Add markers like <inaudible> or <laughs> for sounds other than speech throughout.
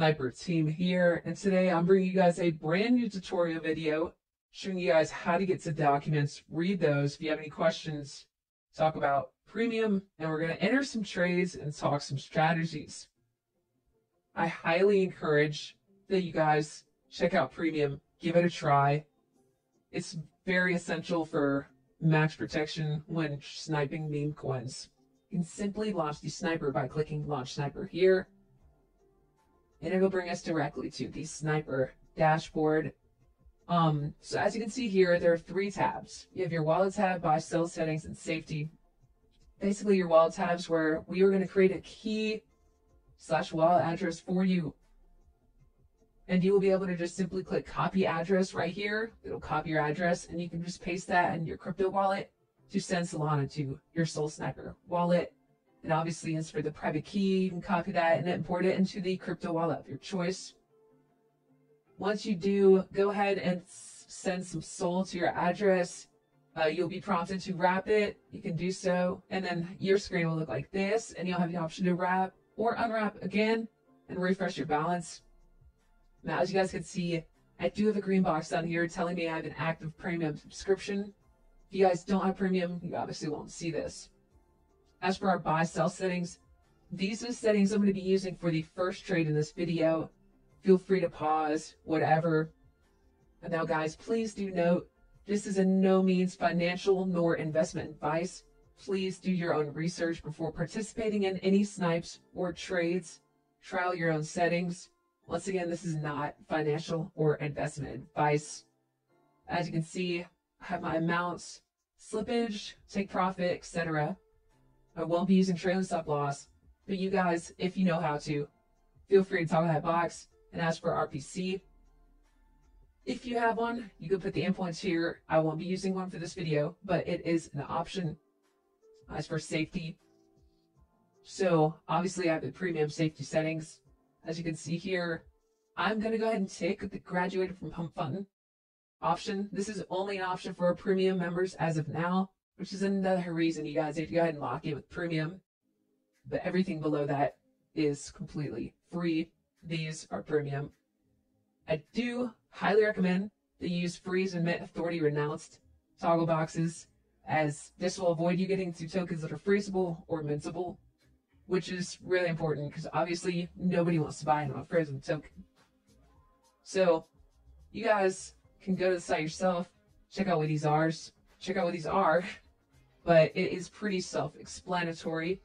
Sniper team here, and today I'm bringing you guys a brand new tutorial video showing you guys how to get to documents, read those. If you have any questions, talk about premium, and we're going to enter some trades and talk some strategies. I highly encourage that you guys check out premium, give it a try. It's very essential for max protection when sniping meme coins. You can simply launch the sniper by clicking launch sniper here. And it'll bring us directly to the sniper dashboard. Um, so as you can see here, there are three tabs. You have your wallet tab, buy, sell settings, and safety. Basically your wallet tabs where we are going to create a key slash wallet address for you and you will be able to just simply click copy address right here. It'll copy your address and you can just paste that in your crypto wallet to send Solana to your Sol Sniper wallet. And obviously for the private key. You can copy that and import it into the crypto wallet of your choice. Once you do, go ahead and send some Sol to your address. Uh, you'll be prompted to wrap it. You can do so. And then your screen will look like this and you'll have the option to wrap or unwrap again and refresh your balance. Now, as you guys can see, I do have a green box down here telling me I have an active premium subscription. If you guys don't have premium, you obviously won't see this. As for our buy sell settings, these are the settings I'm going to be using for the first trade in this video. Feel free to pause, whatever. And now guys, please do note, this is in no means financial nor investment advice. Please do your own research before participating in any snipes or trades. Trial your own settings. Once again, this is not financial or investment advice. As you can see, I have my amounts, slippage, take profit, etc. I won't be using trailing stop loss, but you guys, if you know how to, feel free to in that box. And ask for RPC, if you have one, you can put the endpoints here. I won't be using one for this video, but it is an option. As for safety, so obviously I have the premium safety settings. As you can see here, I'm going to go ahead and take the graduated from Pump Fun option. This is only an option for our premium members as of now, which is another reason you guys need to go ahead and lock in with premium. But everything below that is completely free. These are premium. I do highly recommend that you use freeze and mint authority renounced toggle boxes as this will avoid you getting to tokens that are freezable or mintable which is really important because obviously nobody wants to buy a frozen token. So you guys can go to the site yourself, check out what these are, check out what these are, <laughs> but it is pretty self-explanatory.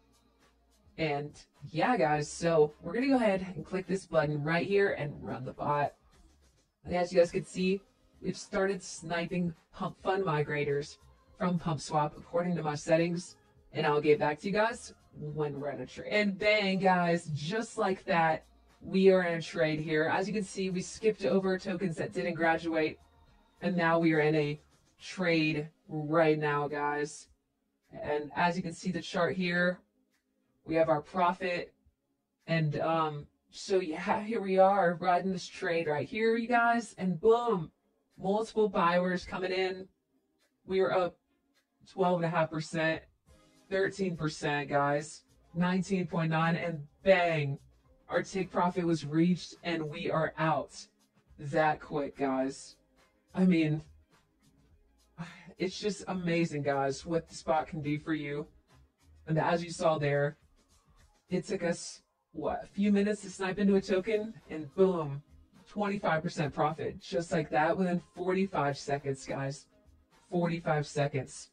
And yeah, guys, so we're gonna go ahead and click this button right here and run the bot. And as you guys can see, we've started sniping Pump Fun migrators from PumpSwap according to my settings, and I'll get back to you guys when we're in a trade. And bang, guys, just like that, we are in a trade here. As you can see, we skipped over tokens that didn't graduate, and now we are in a trade right now, guys. And as you can see the chart here, we have our profit. And um, so yeah, <laughs> here we are riding this trade right here, you guys. And boom, multiple buyers coming in. We are up 12.5%. 13%, guys. 19.9 and bang, our take profit was reached and we are out that quick, guys. I mean, it's just amazing, guys, what the spot can do for you. And as you saw there, it took us, what, a few minutes to snipe into a token and boom, 25% profit. Just like that within 45 seconds, guys. 45 seconds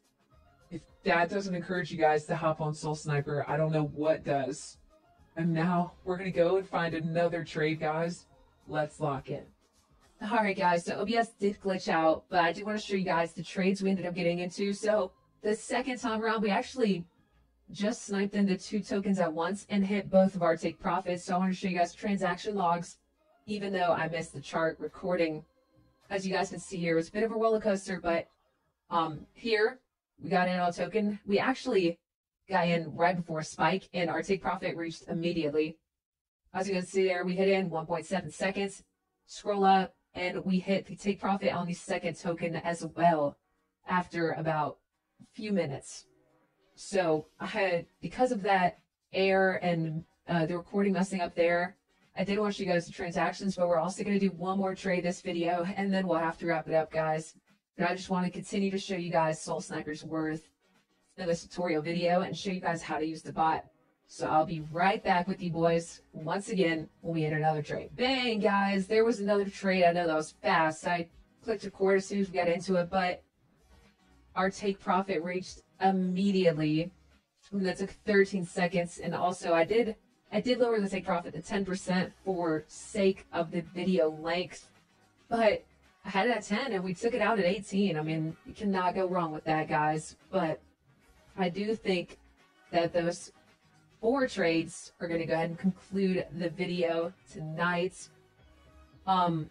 if that doesn't encourage you guys to hop on Sol Sniper, I don't know what does. And now we're going to go and find another trade, guys. Let's lock in. Alright guys, so OBS did glitch out, but I do want to show you guys the trades we ended up getting into. So the second time around, we actually just sniped into two tokens at once and hit both of our take profits. So I want to show you guys transaction logs, even though I missed the chart recording. As you guys can see here, it was a bit of a roller coaster, but um, here we got in on a token. We actually got in right before spike and our take profit reached immediately. As you can see there, we hit in 1.7 seconds, scroll up, and we hit the take profit on the second token as well after about a few minutes. So I had, because of that air and uh, the recording messing up there, I did want to you guys the transactions, but we're also going to do one more trade this video, and then we'll have to wrap it up, guys. But I just want to continue to show you guys Sol Sniper's worth in this tutorial video and show you guys how to use the bot. So I'll be right back with you boys once again when we hit another trade. Bang, guys, there was another trade. I know that was fast. I clicked record as soon as we got into it, but our take profit reached immediately. That took 13 seconds, and also I did I did lower the take profit to 10% for sake of the video length, but I had it at 10 and we took it out at 18. I mean, you cannot go wrong with that, guys. But I do think that those four trades are going to go ahead and conclude the video tonight. Um,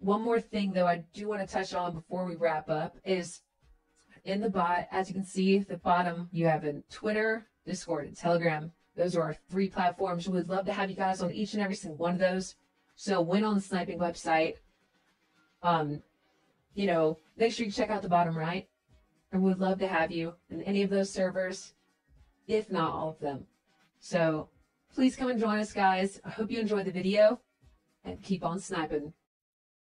one more thing though, I do want to touch on before we wrap up is in the bot, as you can see at the bottom, you have a Twitter, Discord, and Telegram. Those are our three platforms. We'd love to have you guys on each and every single one of those. So when on the sniping website, um, you know, make sure you check out the bottom right. And we'd love to have you in any of those servers, if not all of them. So please come and join us, guys. I hope you enjoyed the video and keep on sniping.